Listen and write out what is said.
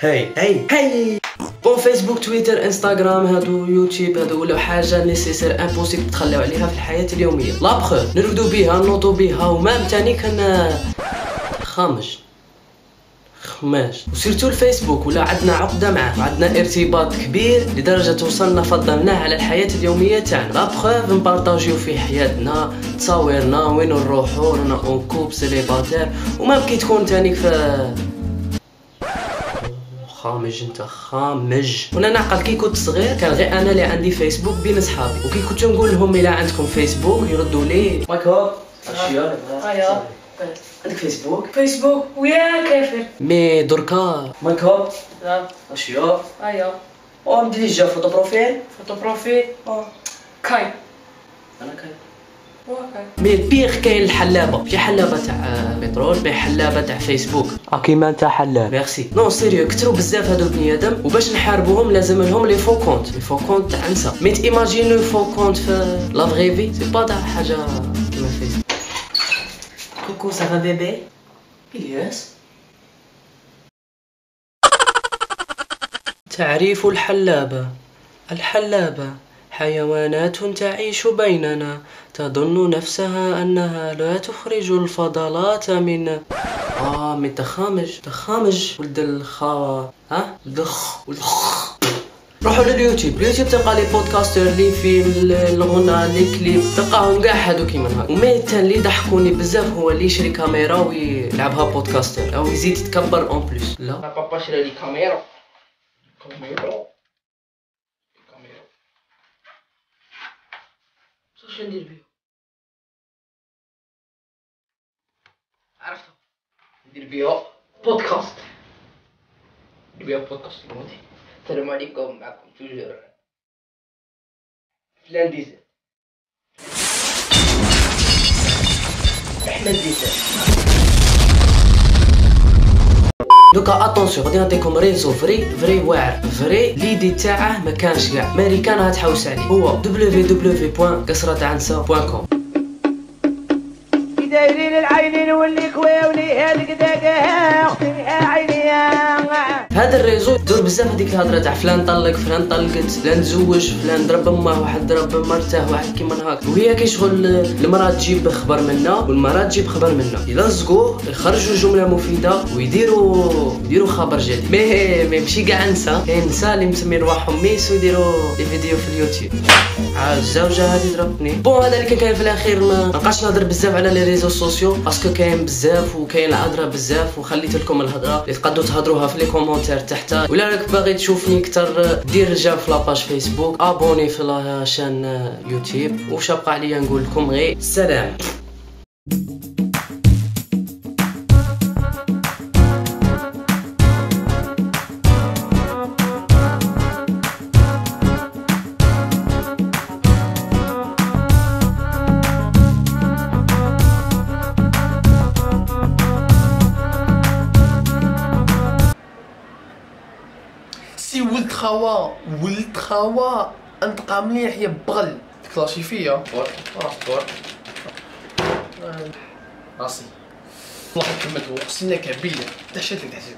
هاي هاي هاي bon فيسبوك تويتر انستغرام هادو يوتيوب هادو ولاو حاجة nécessaire impossible تخليو عليها في الحياة اليومية. لا بخو نرقدو بيها نوضو بيها و même تاني كان خامج خماج و surtout الفيسبوك ولا عندنا عقده معاه. وعندنا ارتباط كبير لدرجة وصلنا فضلناه على الحياة اليومية تاعنا. لا بخوف نpartagiو في حياتنا تصاويرنا وين نروحو رانا en couple célibataire وما كي تكون تاني في خامج انت خامج. وأنا نعقل كي كنت صغير كان غير أنا اللي عندي فيسبوك بين صحابي وكي كنت نقول لهم إلى عندكم فيسبوك يردوا لي. مايك هوب أشياء. ايوا عندك فيسبوك فيسبوك ويا كافر. mais دركا. مايك هوب لا. أشياء. ايوا أو ندير déjà photo profil photo profil كاين أنا كاين mais le pire كاين الحلابة. في حلابة تاع بترول بي حلابة تاع فيسبوك. كيما انت حلاب. merci. non sérieux كثروا بزاف هادو بني آدم وباش نحاربوهم لازم لهم les faux comptes les faux comptes تاع نسا mais t'imagines faux compte في la vraie vie c'est pas تاع حاجة كيما فيسبوك coucou ça va bébé الياس تعريف الحلابة. الحلابة. حيوانات تعيش بيننا. تظن نفسها أنها لا تخرج الفضلات من آه من تخامج. تخامج. ولد الخا ها؟ الخ. والخ روحوا لليوتيوب. اليوتيوب تلقى les podcasteurs les films الغنى les clips تلقاهم كاع هادو كيما هاك. وميتا اللي ضحكوني بزاف هو اللي يشري كاميرا ويلعبها podcasteur أو يزيد يتكبر en plus là. بابا شرا لي كاميرا. كاميرا؟ واش ندير بيه عرفتها ندير بيها بودكاست. ندير بيها بودكاست الماضي. السلام عليكم معكم توجور. فلان ديزل. أحمد ديزل. دوكا attention غادي نعطيكم réseau vrai vrai واعر vrai l'idée تاعه ما كانش كاع. ماريكان غتحوس عليه. هو كي دايرين العينين واللي كواولي عيني هذا ال réseau. دور بزاف هذيك الهضرة تاع فلان طلق فلان طلقت فلان تزوج فلان ضرب أمه واحد ضرب مرته واحد كيما هاك. وهي كي شغل المرأة تجيب خبر منا والمرأة تجيب خبر منا. يلصقوه يخرجوا جملة مفيدة ويديروا يديروا خبر جديد. مي مي ماشي كاع نسا كاين نسا اللي مسمين رواحهم miss ويديروا les vidéos في اليوتيوب. الزوجه هذه ضربتني bon هذا اللي كان كاين في الأخير ما نبقاش نهضر بزاف على les réseaux sociaux parce que كاين بزاف وكاين الهضره بزاف وخليت لكم الهضرة. اللي تقدروا تهضروها في les commentaires تحت ولا راك باغي تشوفني أكثر دير رجع في la page فيسبوك abonner في la chaîne يوتيوب وش بقى عليا نقول لكم غير سلام. سي ولد خوا ولد خوا انطقى مليح يا بغل. تكلاشي فيا. بور بور راسي. والله كملت اقسم لك بالله دهشتك دهشتك